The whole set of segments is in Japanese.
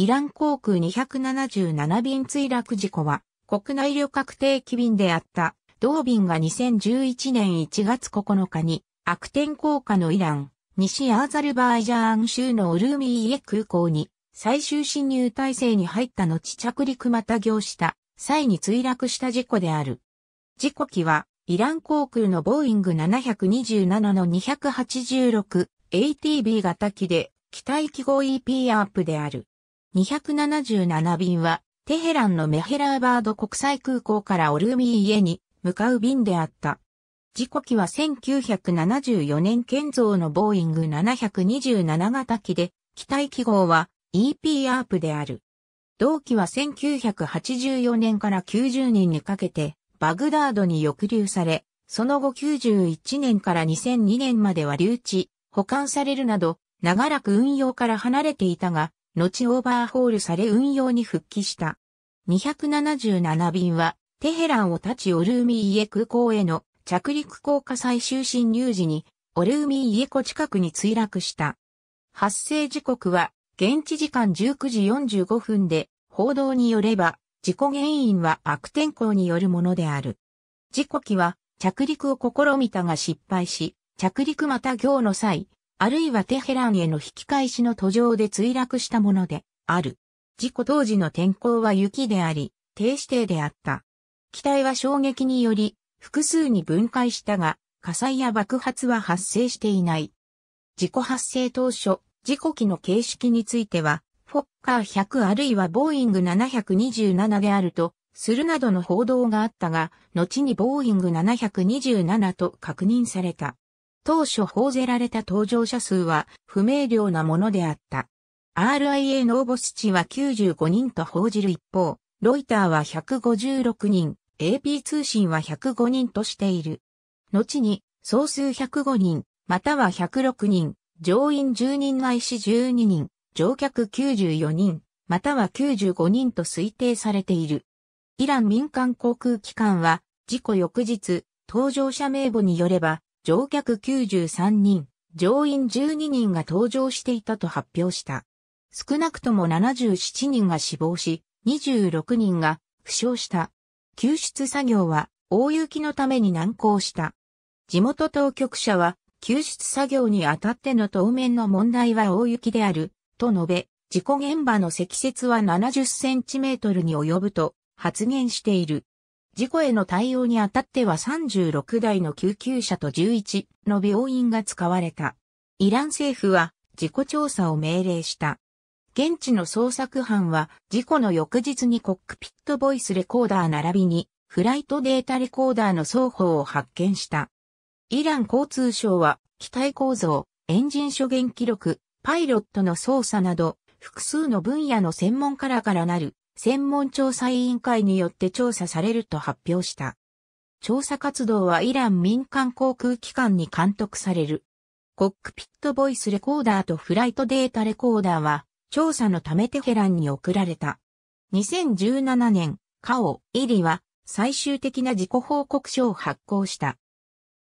イラン航空277便墜落事故は、国内旅客定期便であった、同便が2011年1月9日に、悪天候下のイラン、西アーザルバイジャーン州のオルーミーイエ空港に、最終侵入体制に入った後着陸また行した際に墜落した事故である。事故機は、イラン航空のボーイング727の 286ATB 型機で、機体記号 EP アップである。277便は、テヘランのメヘラーバード国際空港からオルミー家に向かう便であった。事故機は1974年建造のボーイング727型機で、機体記号は EP アープである。同機は1984年から90年にかけてバグダードに抑留され、その後91年から2002年までは留置、保管されるなど、長らく運用から離れていたが、後オーバーホールされ運用に復帰した。277便は、テヘランを立ちオルーミーイエ空港への着陸降下最終進入時に、オルーミーイエ湖近くに墜落した。発生時刻は、現地時間19時45分で、報道によれば、事故原因は悪天候によるものである。事故機は、着陸を試みたが失敗し、着陸また行の際、あるいはテヘランへの引き返しの途上で墜落したものである。事故当時の天候は雪であり、低指定であった。機体は衝撃により複数に分解したが、火災や爆発は発生していない。事故発生当初、事故機の形式については、フォッカー100あるいはボーイング727であると、するなどの報道があったが、後にボーイング727と確認された。当初報ぜられた搭乗者数は不明瞭なものであった。RIA ノーボスチは95人と報じる一方、ロイターは156人、AP 通信は105人としている。後に、総数105人、または106人、乗員10人ないし12人、乗客94人、または95人と推定されている。イラン民間航空機関は、事故翌日、搭乗者名簿によれば、乗客93人、乗員12人が搭乗していたと発表した。少なくとも77人が死亡し、26人が負傷した。救出作業は大雪のために難航した。地元当局者は救出作業にあたっての当面の問題は大雪である、と述べ、事故現場の積雪は70センチメートルに及ぶと発言している。事故への対応にあたっては36台の救急車と11の病院が使われた。イラン政府は事故調査を命令した。現地の捜索班は事故の翌日にコックピットボイスレコーダー並びにフライトデータレコーダーの双方を発見した。イラン交通省は機体構造、エンジン諸言記録、パイロットの操作など複数の分野の専門家らからなる専門調査委員会によって調査されると発表した。調査活動はイラン民間航空機関に監督される。コックピットボイスレコーダーとフライトデータレコーダーは調査のためテヘランに送られた。2017年、カオ、イリは最終的な自己報告書を発行した。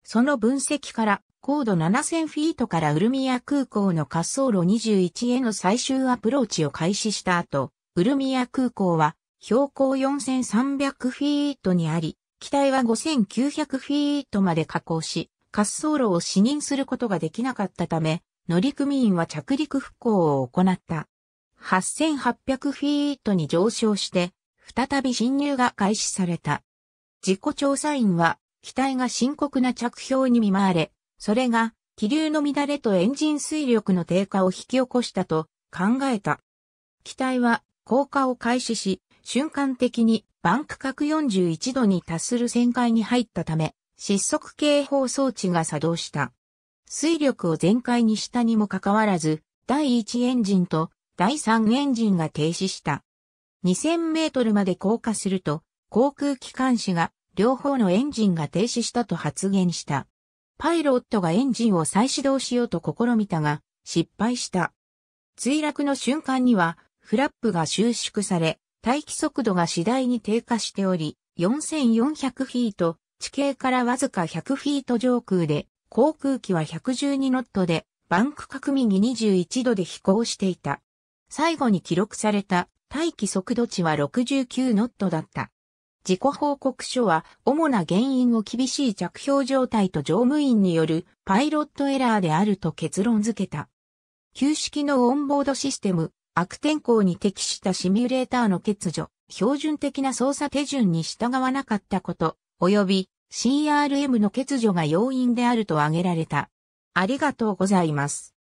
その分析から高度7000フィートからウルミア空港の滑走路21への最終アプローチを開始した後、ウルミア空港は標高4300フィートにあり、機体は5900フィートまで下降し、滑走路を視認することができなかったため、乗組員は着陸復興を行った。8800フィートに上昇して、再び侵入が開始された。事故調査員は、機体が深刻な着氷に見舞われ、それが気流の乱れとエンジン水力の低下を引き起こしたと考えた。機体は降下を開始し、瞬間的にバンク角41度に達する旋回に入ったため、失速警報装置が作動した。水力を全開にしたにもかかわらず、第1エンジンと第3エンジンが停止した。2000メートルまで降下すると、航空機関士が両方のエンジンが停止したと発言した。パイロットがエンジンを再始動しようと試みたが、失敗した。墜落の瞬間には、フラップが収縮され、待機速度が次第に低下しており、4400フィート、地形からわずか100フィート上空で、航空機は112ノットで、バンク角右21度で飛行していた。最後に記録された大気速度値は69ノットだった。自己報告書は主な原因を厳しい着氷状態と乗務員によるパイロットエラーであると結論付けた。旧式のオンボードシステム、悪天候に適したシミュレーターの欠如、標準的な操作手順に従わなかったこと、及び CRM の欠如が要因であると挙げられた。ありがとうございます。